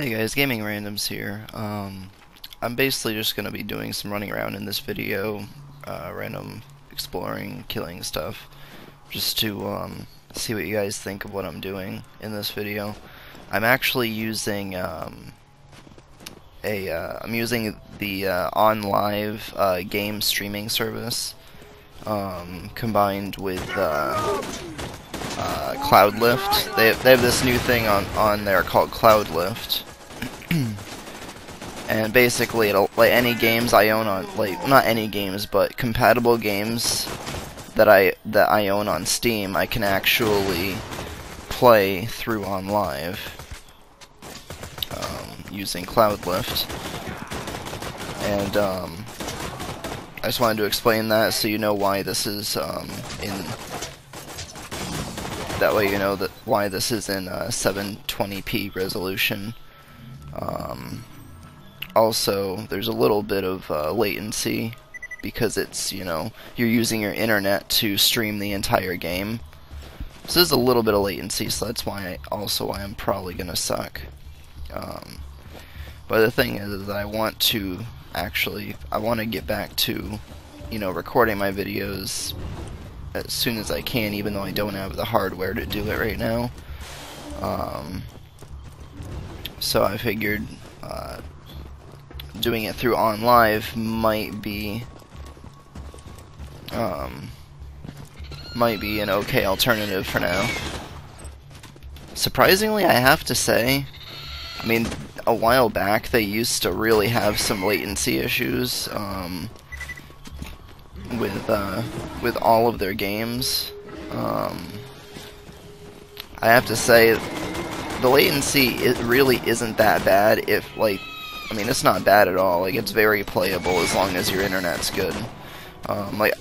Hey guys, Gaming Randoms here. Um, I'm basically just going to be doing some running around in this video, uh, random exploring, killing stuff, just to um, see what you guys think of what I'm doing in this video. I'm actually using um, a, uh, I'm using the uh, OnLive uh, game streaming service um, combined with uh, uh, Cloudlift. They they have this new thing on on there called Cloudlift, and basically it'll like any games I own on like not any games but compatible games that I that I own on Steam I can actually play through OnLive um, using Cloudlift, and um, I just wanted to explain that so you know why this is um, in that way you know that why this is in uh, 720p resolution. Um, also, there's a little bit of uh, latency because it's, you know, you're using your internet to stream the entire game. So there's a little bit of latency, so that's why I, also why I'm probably gonna suck. Um, but the thing is that I want to actually, I want to get back to, you know, recording my videos as soon as I can, even though I don't have the hardware to do it right now. Um, so I figured uh, doing it through OnLive might be um, might be an okay alternative for now. Surprisingly, I have to say, I mean, a while back they used to really have some latency issues. Um, with uh, with all of their games. Um, I have to say, the latency it really isn't that bad. If like, I mean, it's not bad at all. Like, it's very playable as long as your internet's good. Um, like,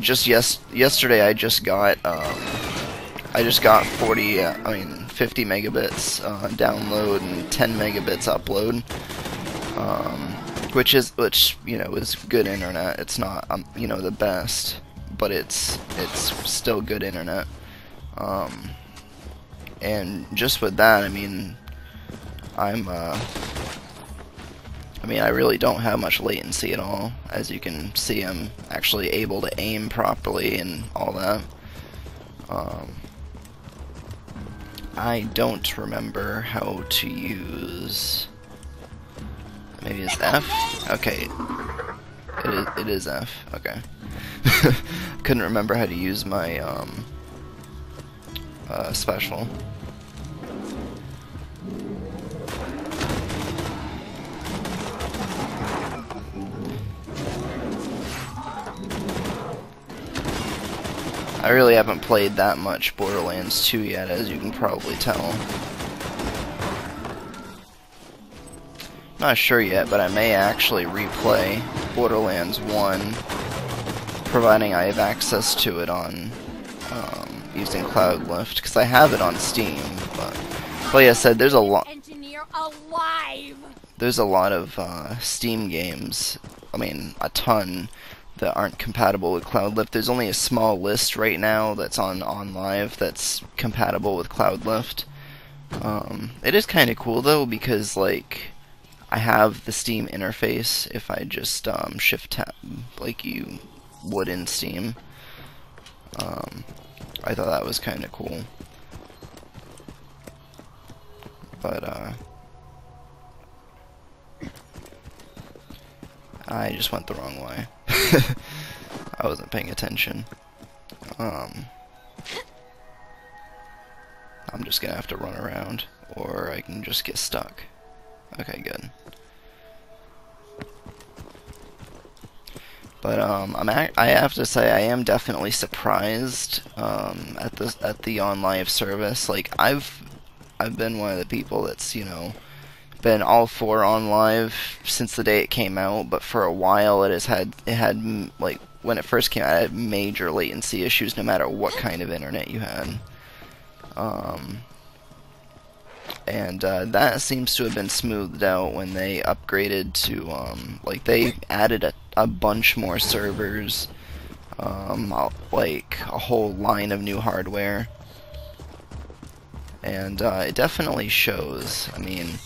just yes, yesterday I just got um, I just got 40. Uh, I mean, 50 megabits uh, download and 10 megabits upload. Um, which is which you know is good internet. It's not um, you know the best, but it's it's still good internet. And just with that, I mean, I'm uh, I mean I really don't have much latency at all. As you can see, I'm actually able to aim properly and all that. Um, I don't remember how to use Maybe it's F? Okay. It is, it is F. Okay. Couldn't remember how to use my um, uh, special. I really haven't played that much Borderlands 2 yet, as you can probably tell. Not sure yet, but I may actually replay Borderlands 1, providing I have access to it on um, using Cloudlift because I have it on Steam. But like I said, there's a lot. There's a lot of uh, Steam games. I mean, a ton that aren't compatible with Cloudlift. There's only a small list right now that's on OnLive that's compatible with Cloudlift. Um, it is kind of cool though because like I have the Steam interface if I just um, shift tab like you would in Steam. Um, I thought that was kind of cool. But, uh, I just went the wrong way. I wasn't paying attention. Um, I'm just gonna have to run around, or I can just get stuck. Okay, good. But um, I'm I have to say I am definitely surprised um, at the at the OnLive service. Like I've I've been one of the people that's you know been all for OnLive since the day it came out, but for a while it has had it had like when it first came out it had major latency issues no matter what kind of internet you had. Um, and uh, that seems to have been smoothed out when they upgraded to um, like they added a, a bunch more servers um, like a whole line of new hardware and uh, it definitely shows I mean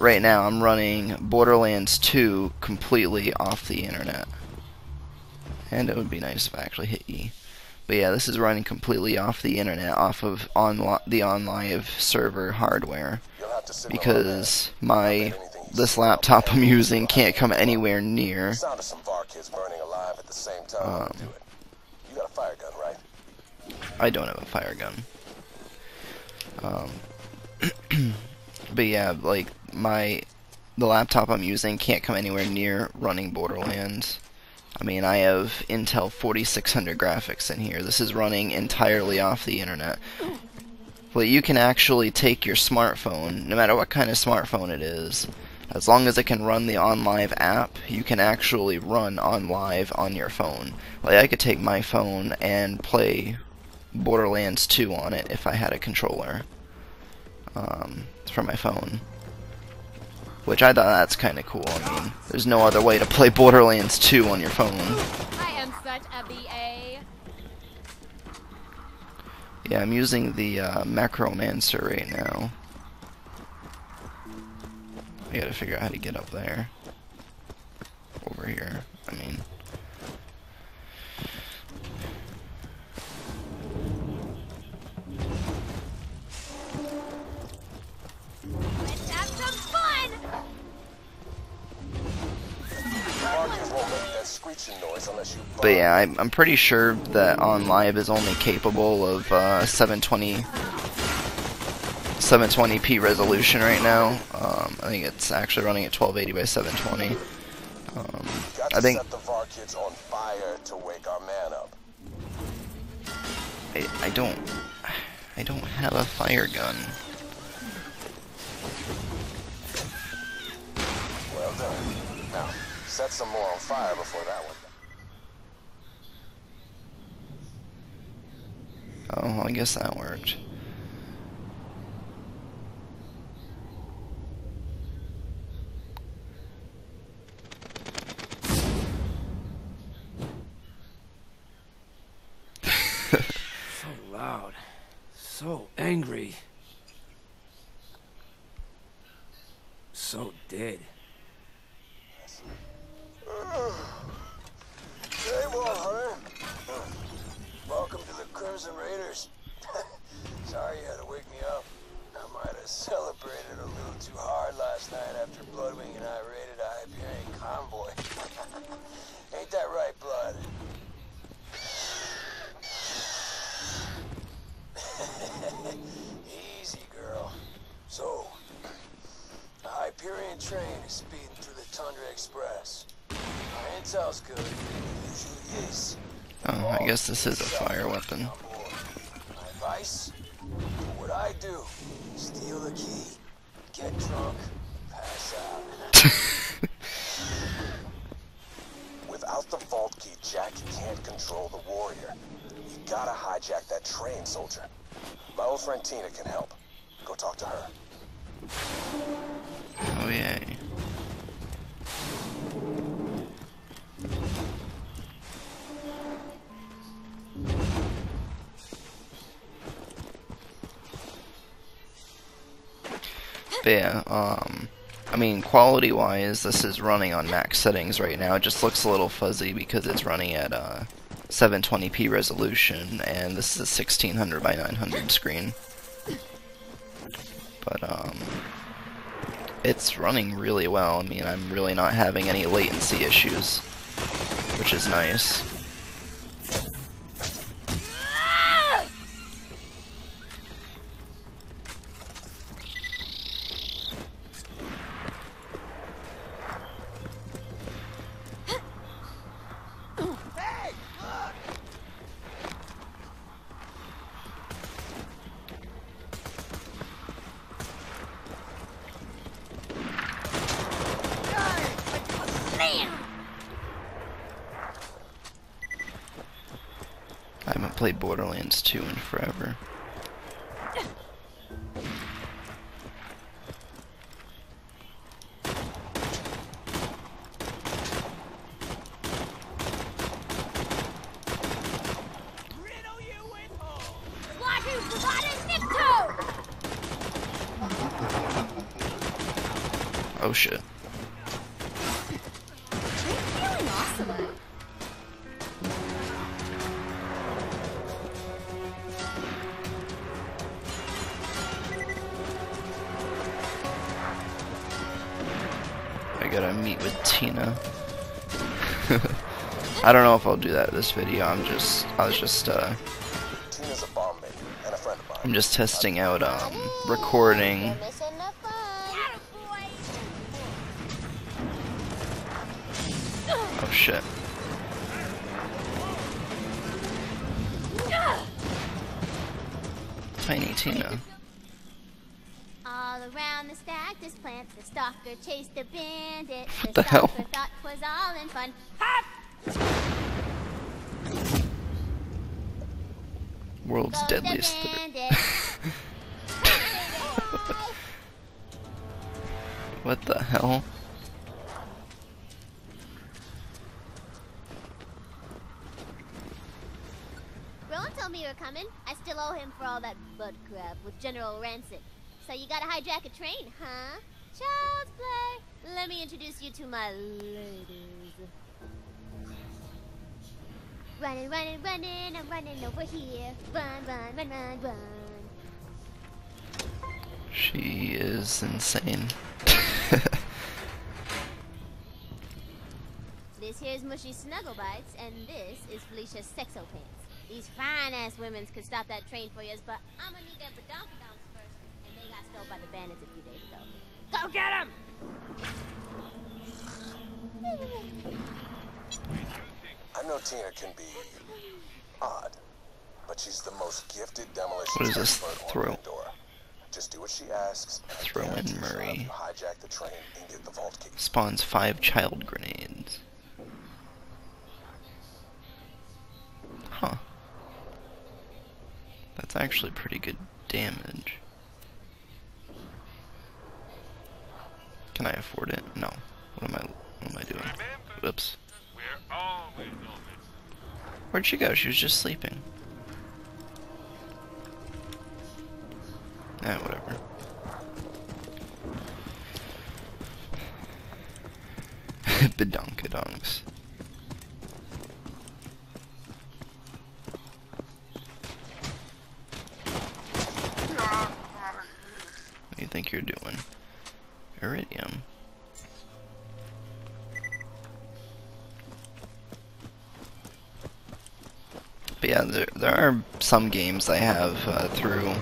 right now I'm running Borderlands 2 completely off the internet. And it would be nice if I actually hit E. But yeah, this is running completely off the internet, off of on the OnLive server hardware, because my this laptop I'm using can't come anywhere near. Um, I don't have a fire gun. Um, but yeah, like my the laptop I'm using can't come anywhere near running Borderlands. I mean, I have Intel 4600 graphics in here. This is running entirely off the internet. Well, you can actually take your smartphone, no matter what kind of smartphone it is, as long as it can run the OnLive app, you can actually run OnLive on your phone. Like, I could take my phone and play Borderlands 2 on it if I had a controller um, for my phone. Which I thought that's kind of cool. I mean, there's no other way to play Borderlands 2 on your phone. I am such a BA. Yeah, I'm using the uh, Mechromancer right now. I gotta figure out how to get up there. Over here, I mean. But yeah, I'm, I'm pretty sure that OnLive is only capable of uh, 720 720p resolution right now. Um, I think it's actually running at 1280 by 720. Um, I think. I, I don't. I don't have a fire gun. Well done. Now, set some more on fire before that one. Oh, I guess that worked. so loud. So angry. So dead. Crimson Raiders. Sorry you had to wake me up. I might have celebrated a little too hard last night after Bloodwing and I raided a Hyperion convoy. Ain't that right, Blood? Easy, girl. So, the Hyperion train is speeding through the Tundra Express. My intel's good. Usually is. Oh, I guess this is a fire weapon advice? What I do, steal the key, get drunk, pass out. Without the vault key, Jack can't control the warrior. You gotta hijack that train, soldier. My old friend Tina can help. Go talk to her. Oh, yeah. But yeah, um, I mean, quality-wise, this is running on max settings right now. It just looks a little fuzzy because it's running at uh, 720p resolution, and this is a 1600 by 900 screen. But, um, it's running really well. I mean, I'm really not having any latency issues, which is nice. I haven't played Borderlands 2 in forever. Oh shit. Gotta meet with Tina. I don't know if I'll do that this video. I'm just, I was just, uh, Tina's a bomb maker and a friend of mine. I'm just testing out, um, recording. You're missing the fun. Oh shit. Tiny Tina. All around the stack, this plant, the stalker chased the bandit. What the hell? stalker thought 'twas all in fun. World's Goes deadliest threat. bandit. What the hell? Roland told me you were coming. I still owe him for all that bud crap with General Rancid. So you gotta hijack a train, huh? Child's play. Let me introduce you to my ladies. Running, running, running, I'm running over here. Run, run, run, run, run. She is insane. This here's Mushy Snugglebites, and this is Felicia Sexopants. These fine ass women's could stop that train for you, but I'm gonna need them badonkadonks stole by the bandits a few days ago. Go get him! I know Tina can be odd, but she's the most gifted demolition What is this? expert on Throw. Pandora. Just do what she asks. and Throw in guarantee she'll have Murray. Hijack the train and get the vault key. Spawns five child grenades. Huh. That's actually pretty good damage. Can I afford it? No. What am I what am I doing? Whoops. Where'd she go? She was just sleeping. Eh, whatever. Bedonkadonks. What do you think you're doing? Eridium. But yeah, there, there are some games I have uh, through.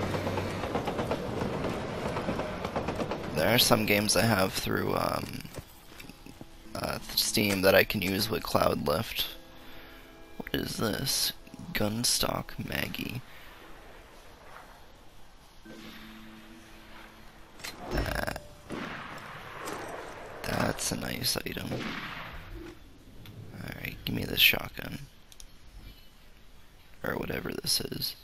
There are some games I have through um, uh, Steam that I can use with Cloudlift. What is this? Gunstock Maggie. That. That's a nice item. Alright, give me this shotgun or whatever this is.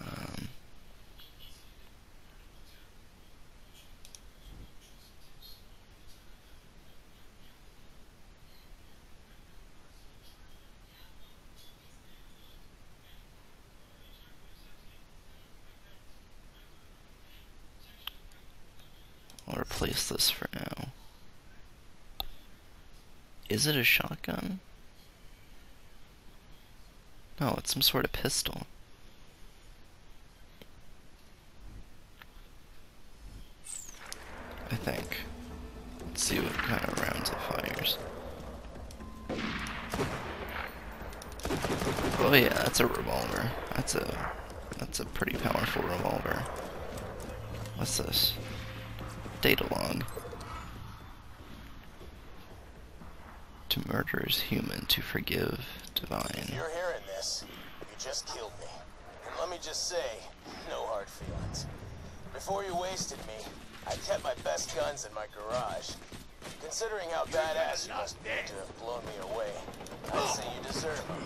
Um, I'll replace this for now. Is it a shotgun? No, it's some sort of pistol. I think. Let's see what kind of rounds it fires. Oh yeah, that's a revolver. That's a that's a pretty powerful revolver. What's this? Data log. To murder is human, to forgive divine. If you're hearing this, you just killed me. And let me just say, no hard feelings. Before you wasted me, I kept my best guns in my garage. Considering how badass you must be to have blown me away, I'd say you deserve them.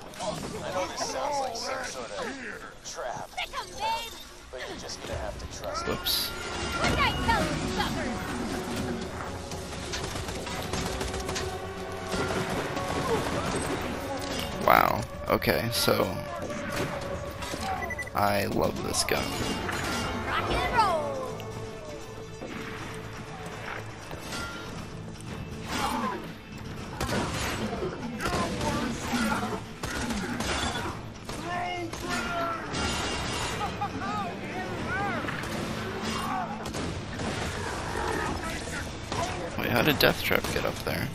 I know this sounds like some sort of trap, Pick 'em, but you're just gonna have to trust me. Whoops. What did I tell you, suckers? Wow. Okay, so I love this gun. Wait, how did Deathtrap get up there?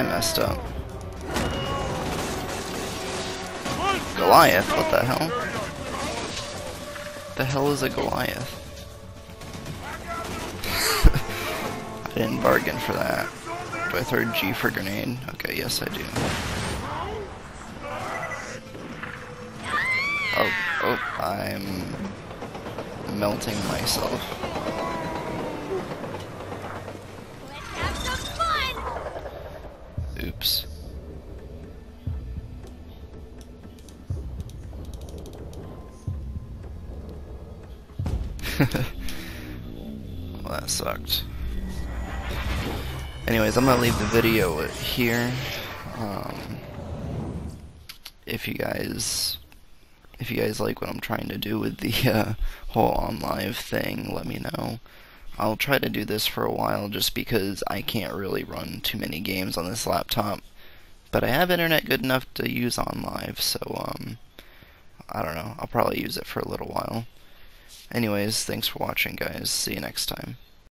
I messed up. Goliath, what the hell? The hell is a Goliath? I didn't bargain for that. Do I throw G for grenade? Okay, yes I do. Oh, oh, I'm melting myself. Well, that sucked. Anyways, I'm gonna leave the video here. Um, if you guys, if you guys like what I'm trying to do with the uh, whole OnLive thing, let me know. I'll try to do this for a while just because I can't really run too many games on this laptop. But I have internet good enough to use OnLive, so um I don't know. I'll probably use it for a little while. Anyways, thanks for watching guys. See you next time.